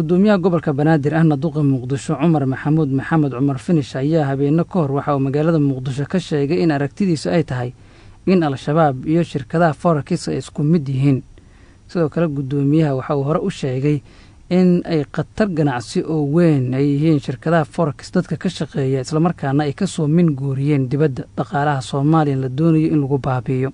gudoomiyaha gobolka banaadir ahna duqa muqdisho cumar maxamuud maxamed cumar finish ayaa habeeno ka hor waxa uu magaalada muqdisho ka sheegay in aragtidiisu ay tahay in al-shabaab iyo shirkadaha forakis ay isku mid yihiin. Sidoo kale gudoomiyaha waxa uu hore u sheegay in ay khatar ganacsi oo weyn ay yihiin shirkadaha forakis dadka ka shaqeeya islamarkaana ay ka soo min guuriyeen dibadda dhaqaalaha soomaaliya la doonayo in lagu baabi'iyo.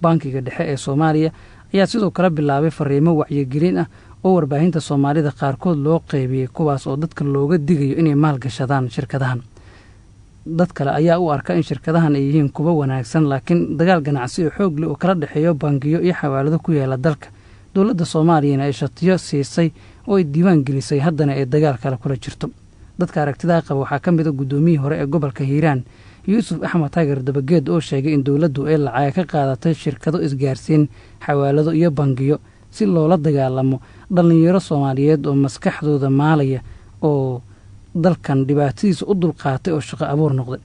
Bankiga dhexe ee soomaaliya ayaa sidoo kale bilaabay fariimo wacyigelin ah oo warbaahinta soomaalida qaarkood loo qeybiyey kuwaas oo dadka looga digayo inay maalgashadaan shirkadahan. Dad kale ayaa u arka in shirkadahan ay yihiin kuwo wanaagsan laakiin dagaal ganacsi oo xoog leh oo kala dhexeeyo bangiyo iyo xawaalado ku yaalla dalka. Dowladda soomaaliyana ay shatiyo siisay oo ay diiwaan gelisay haddana ay dagaal kale kula jirto. Dadka aragtidaa qaba waxaa ka mid a guddoomiyihii hore ee gobolka hiiraan. Yuusuf axmed taagar dabageed oo sheegay in dowladdu ay lacaga ka qaadatay shirkado isgaarsiin xawaalado iyo bangiyo si loola dagaalamo dhallinyaro soomaaliyeed oo maskaxdooda maalaya oo dalkan dhibaatadiisa u dulqaatay oo shaqo abuur noqday.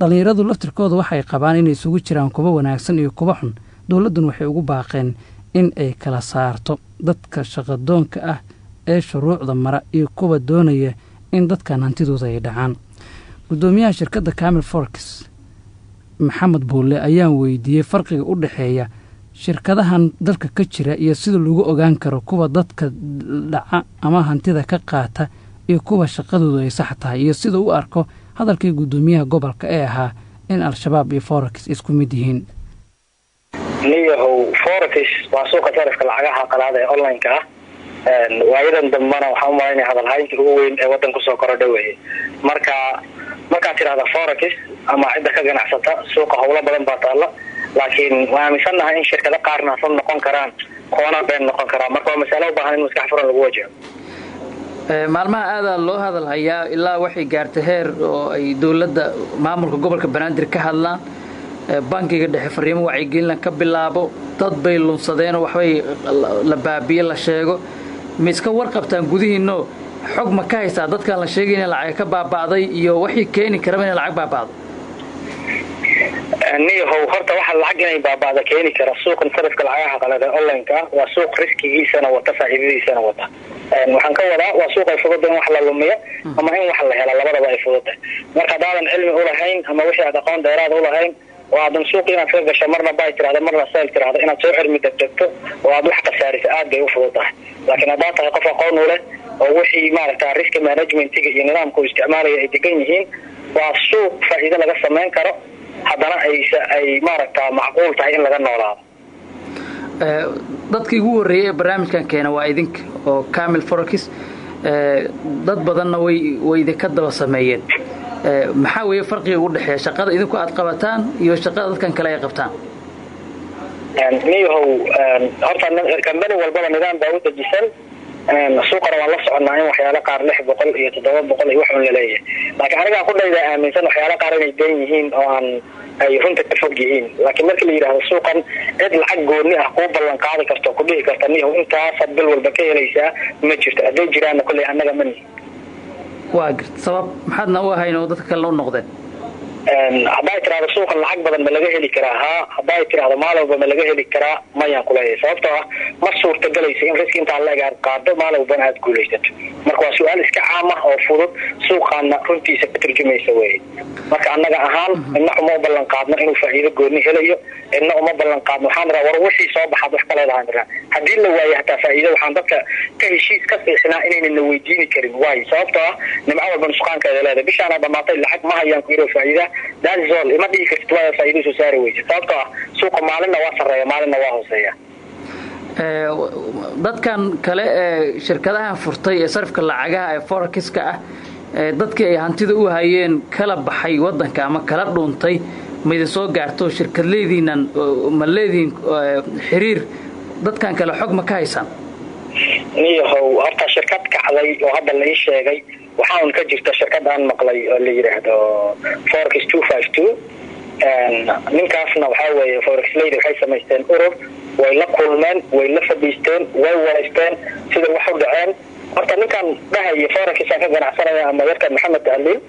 Dhallinyaradu laftirkooda waxay qabaan inay isugu jiraan kuwo wanaagsan iyo kuwo xun. Dowladdun waxay ugu baaqeen in ay kala saarto dadka shaqadoonka ah ee shuruucda mara iyo kuwa doonaya in dadkan hantidooda ay dhacaan. Guddoomiyaha shirkadda camil forks maxamed buulle ayaan weydiiyey farqiga u dhexeeya shirkadahan dalka ka jira iyo sida lagu ogaan karo kuwa dadka dhaca ama hantida ka qaata iyo kuwa shaqadoodu ay sax tahay iyo sida u arko hadalkii guddoomiyaha gobolka ee ahaa in al-shabaab iyo forex isku mid yihiin. Niyahow forex waa suuqa sarifka lacagaha qalaada ee online-ka ah. Waayadan dambana waxaan u malaynaya hadalhaynta ugu weyn ee wadan ku soo korodha weye marka markaad tidhahda forex ama cidda ka ganacsata suuqa howlo badan baa taalla laakiin waan aaminsannahay in shirkado qaarna run noqon karaan kuwana been noqon karaan. Marka waa masalo u baahan in maskax furan lagu wajaho. Maalmaha aadaa loo hadalhayaa ilaa waxay gaartay heer oo ay dowladda maamulka gobolka banaadir ka hadlaan. Bankiga dhexe fariimo wacyigelina ka bilaabo. Dad bay lunsadeenoo waxbay la baabiye la sheego. Ma iska warqabtaan gudihiinno? Xog ma ka haysaa dadkaan la sheegay ina lacag ka baaba'day iyo waxay keeni karaba ina lacag baaba'do niyahow horta waxa lacag inay baaba'da keeni kara suuqan sarifka lacagaha qalada online-ka. Ah waa suuq riskigiisana wata faa'iidadiisana wata. Waxaan ka wadaa waa suuq ay fududa in wax la lumiyo ama in wax la hela labadaba ay fududa marka haddaadan cilmi ulahayn ama wixii aad aqoon dheeraada ulahayn oo aadan suuq inaad ka gasho marna bay tirahda marna sayl tirahda inaad soo cilmi degdegto oo aad wax khasaarisa aad bay u fudud laakiin haddaad tahay qof aqoon u leh oo wixii maaragta risk managementiga iyo nidaamka isticmaalaya ay degan yihiin waa suuq faa'iido laga samayn karo haddana ay maaragta macquul tahay in laga noolaado. Dadkii ugu horreeyey ee barnaamijkan keena waa idinka oo camil forex dad badanna way way idinka daba sameeyeen. Maxaa weeye farqiga u dhexeeya shaqada idinku aad qabataan iyo shaqada dadkan kale ay qabtaan? Niyahow horta kambani walbaba nidaam baa u dejisan suuqana waan la soconaa in waxyaalo qaar lix boqol iyo toddoba boqol iyo waxun la leeyahay laakiin anigaan kudhayda aaminsan waxyaalo qaar inay been yihiin oo aan ay runta ka fog yihiin. Laakiin markii la yidhahdo suuqan cid lacag gooni ah kuu ballan qaadi karto ku dhihi karta niyahow intaasaad bil walba ka helaysaa ma jirto. Hadday jiraanna kolley annaga mani waa garta sabab maxaadna u ahayn oo dadka kalena u noqdeen hadday tirahdo suuqan lacag badan ma laga heli karaa haa hadday tirahdo maalowba ma laga heli karaa? Mayaan kuleeyahay sababtoo ah ma suurtagelaysa in riski intaa leeg aad qaado maalowbana aad guulaysato marka waa su'aal iska caam ah oo fudud suuqaana runtiisa ka turjumaysa weye marka annaga ahaan ina uma ballan qaadno inuu faa'iido gooni helayo ina uma ballan qaadno. Waxaan raa war wixii soo baxaad wax ka leedahaan raa haddii la waayo hataa faa'iido waxaan dadka ka heshiis ka fiixnaa inayna na weydiini karin. Waayo sababtoo ah nimco walba nusqaankeeda leedahay. Bishaana dhamaatay lacag ma hayaan ku yiro faa'iida daazol ima dhihi kartid waa faa'iido soo saari weysa sababtoo ah suuqa maalinna waa sarreeya maalinna waa hooseeya. Dadkan kale ee shirkadaha furtay ee sarifka lacagaha ee forexiska ah dadkii ay hantida u hayeen kala baxay wadanka ama kala dhuuntay ma idin soo gaarto shirkad leediinan ma leediin xiriir dadkan kale xog ma ka haysaan niyahow horta shirkad kacday oo hadda la ii sheegay waxaa un ka jirta shirkad aan maqlay oo la yidhaahdo forex ninkaasna waxaa weeye forex lady waxay samaysteen urur way la kulmeen way la fadhiisteen way walaysteen sida wax u dhaceen horta ninkan dhahaya forexaan ka ganacsanaya ama yarkan maxamed tahliil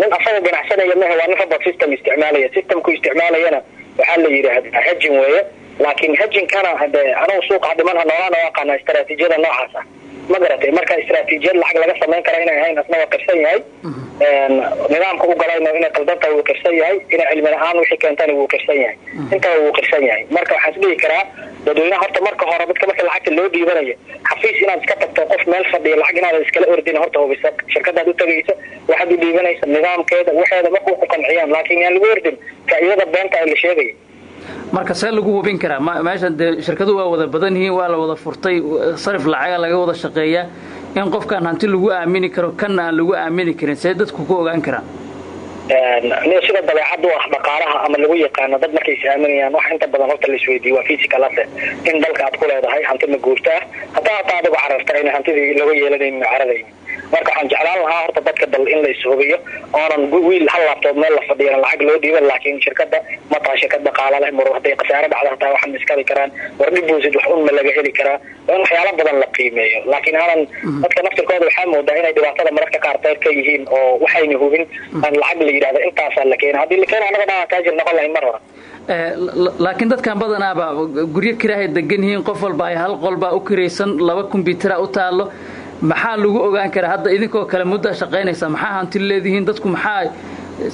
nin asaga ganacsanaya mehe waa nin system isticmaalaya systemku isticmaalayana waxaa la yidhaahdaa hajin weeye laakiin hajinkana hade anugu suuqa dhimanha noolaana u aqaana istaraatiijiyada noocaas ah ma garatay marka istaraatiijiyad lacag laga samayn kara inay ahayn asna waa qirsan yahay. Nidaamka u galayna inay qaldantahay wuu qirsan yahay inay cilmi la'aan wixii keentana wuu yahay. Intaba wuu qirsan yahay. Marka waxaan isdhihi karaa dadweynaha horta marka hore dadka marka lacagta loo dhiibanayo xafiis inaad iska tagto qof meel fadhiya lacag inaadan iskala ordin horta hubisa shirkadaad u tagayso waxaad u dhiibanaysa nidaamkeeda waxeeda markuu ku qanciyaan laakiin yaan lagu ordin faa'iidada beenta ay la sheegaya marka see lagu hubin karaa meeshan dee shirkadu waa wada badan yihiin waa la wada furtay sarif lacaga laga wada shaqeeyaa in qofkan hanti lagu aamini karo kanna aan lagu aamini karin see dadku ku ogaan karaa niyo sida dabeecad u ah dhaqaalaha ama lagu yaqaano dad markay is aaminayaan wax inta badan horta laisweydiiye waa physical asset. In dalka aad ku leedahay hanti ma guurta ah hataa adigu cararta ina hantidii laga yeelanaynin cararaynin marka waxaan jeclaan lahaa horta dadka dal in la ishubiyo oonan wiil hal laabtood meel la fadhiyan lacag loo dhiiban laakiin shirkada ma taha shirkad dhaqaala leh mur hadday khasaare dhacda hataa waxan iskabi karaan war dhibuusid wax un ma laga heli karaa waa in waxyaalo badan la qiimeeyo. Laakiin aanan dadka naftirkooda waxaa moodaa inay dhibaatada mararka qaar qayb ka yihiin oo waxayna hubin aan lacag la yidhahdo intaasaa la keena haddii la keena anaga dhan taajir noqon lahayn mar hore. Laakiin dadkan badanaaba guryo kiraahay degan yihiin qof walba ay hal qolbaa u kiraysan laba kombyutara u taallo maxaa lagu ogaan karaa? Hadda idinkoo kale muddaa shaqaynaysa maxaa hanti leedihiin dadku maxaa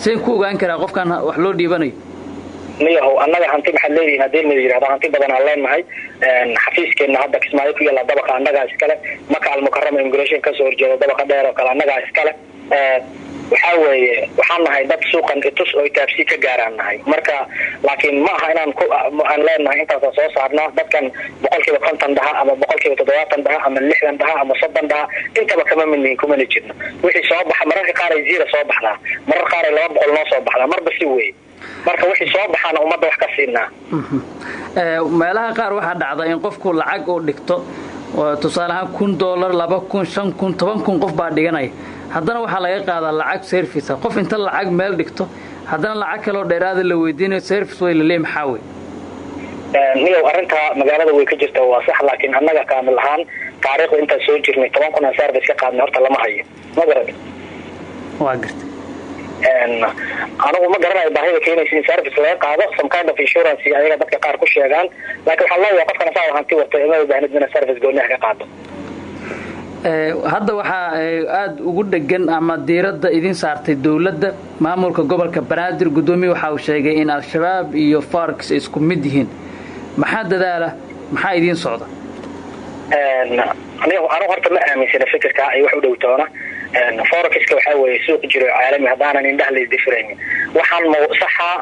seen ku ogaan karaa qofkan wax loo dhiibanayo? Miyahow annaga hanti maxaad leedihiin? Haddii la yidhahdo hanti badan aan leenahay xafiiskeenna hadda kismaayo ku yaalla dabaqa annagaa iskale. Maka almukarama immigration ka soo horjeeda dabaqa dheer oo kale annagaa iskale waxaa weeye waxaan nahay dad suuqan itus oo taabsi ka gaaraan nahay. Marka laakiin ma aha inaan aan leenahay intaasa soo saarnaa dadkan boqolkiiba konton ama boqolkiiba toddobaatan ama lixdan dhaha ama soddon dhaha intaba kama midnihin kumana jirno wixii soo baxa mararka qaar ay zira soo baxdaa. Marar qaar ay laba boqol noo soo baxdaa. Marba si weye marka wixii soo baxaana ummadda wax ka siinaa. Meelaha qaar waxaa dhacda in qofku lacag uu dhigto. Tusaale ahaan kun dollar laba kun shan kun qof baa dhiganaya haddana waxaa laga qaadaa lacag service qof inta lacag meel dhigto haddana lacag kaloo dheeraada la weydiinayo service way laleey maxaa wey niyow arrintaa magaalada way ka jirta waa sax laakiin annaga kaamil ahaan taariikhda intaan soo jirnay toban kun aan service ka qaadnay horta lama hayo. Ma garad waa garta. Anigu ma garanayo baahida keenaysa in service laga qaado some kind of insurance ayaga dadka qaar ku sheegaan. Laakiin waxaa leeyahay qofkan asaa hanti wato ima baahnid mina service gooniha ka qaado hadda waxaa aada ugu dhegan ama diiradda idin saartay dowladda maamulka gobolka banaadir guddoomiye waxa uu sheegay in al-shabaab iyo farks ay isku mid yihiin. Maxaa dadaala? Maxaa idiin socda? Anigu horta ma aaminsana fikirkaa ay wax u dhowtoona forexiska waxaa weeye suuq jiro caalami haddaanan indhaha la isdifiraynin waxaan saxaa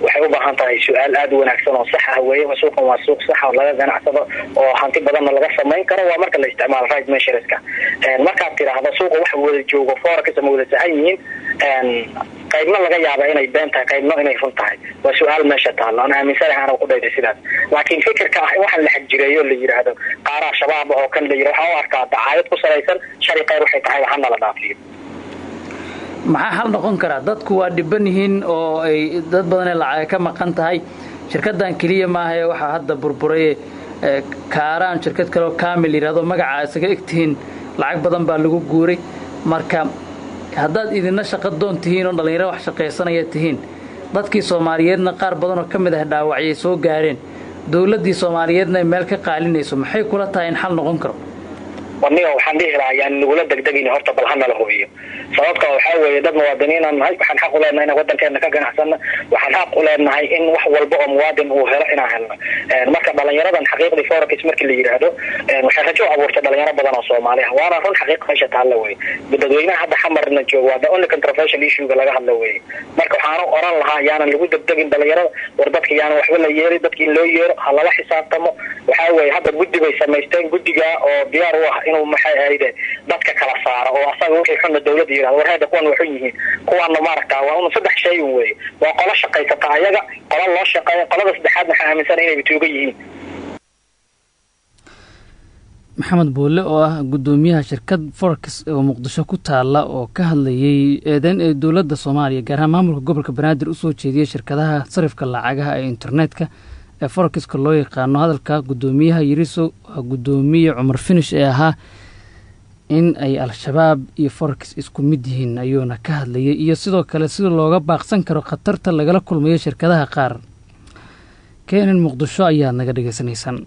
waxay u baahan tahay su'aal aada wanaagsan oo sax ah weeye. Suuqan waa suuq sax oo laga ganacsado oo hanti badanna laga samayn karo. Waa marka la isticmaalo right measureska markaad tidhaahdo suuqa wax wada joogo forex ama wada sahan yihiin. Qaybna laga yaaba inay been tahay qaybna inay run tahay. Waa su'aal meesha taalo. Aan aaminsanahay anaa ku dhayday sidaas. Laakiin fikirka ah waxaan la xagjireeyo la yidhaahdo qaaraa shabaab oo kan la yidhahdo waxaan u arkaa dacaayad ku salaysan shari qayr waxay tahay waxana la dhaafiyo maxaa hal noqon karaa? Dadku waa dhiban yihiin oo ay dad badanee lacaga ka maqan tahay. Shirkadan keliya maahae waxaa hadda burburaye kaaraan shirkad kaleoo kaamil yidhahdo magacaa isaga egtihiin lacag badan baa lagu guuray. Marka haddaad idinna shaqo doon tihiin oo dhallinyaro wax shaqaysanaya tihiin dadkii soomaaliyeedna qaar badanoo ka mid ah dhaawacyay soo gaareen. Dowladdii soomaaliyeedna meel ka qaalinayso maxay kula tahay in xal noqon karo? Waniga waxaan dhihi lahaa yaan nagula degdegin horta bal hanala hubiyo sababta waxaa weeye dad muwaadiniinaan nahay waxaan xaq u leenahay inaan wadankeena ka ganacsano waxaan xaq u leenahay in wax walba oo muwaadin uu helo inaan helno. Marka dhalinyaradan xaqiiqdii forex markii la yidhaahdo waxay rajo abuurtay dhalinyaro badan oo soomaali ah waana run xaqiiq meesha taalla weye dadweynaha hadda xamarna joogo waa the only controversial issuega laga hadla weye marka waxaanu oran lahaa yaanan lagu degdegin dhalinyarada war dadka yaanan waxba la yeeli dadka loo yeero ha lala xisaabtamo. Waxaa weye hadda guddi bay samaysteen oo diyaar u ah inuu maxay ahayde dadka kala saaro oo asaga wixii xunna dawladda yiraahdo war heeda kuwan waxun yihiin kuwaana maaragtaa waa un saddex shay un weye waa qolo shaqaysata ayaga qolo loo shaqeeya qolada saddexaad waxaa aaminsana inay bituuga yihiin. Maxamed boole oo ah guddoomiyaha shirkad forex oo muqdisho ku taala oo ka hadlayay eedeyn ee dowladda soomaaliya gaar ahaan maamulka gobolka banaadir u soo jeediyey shirkadaha sarifka lacagaha ee internetka ee forexka loo yaqaano. Hadalka guddoomiyaha yiriso guddoomiye cumar finish ee ahaa in ay al-shabaab iyo forex isku mid yihiin ayuuna ka hadlayay iyo sidoo kale sida looga baaqsan karo khatarta lagala kulmayo shirkadaha qaar. Keenan muqdisho ayaad naga dhegaysanaysaan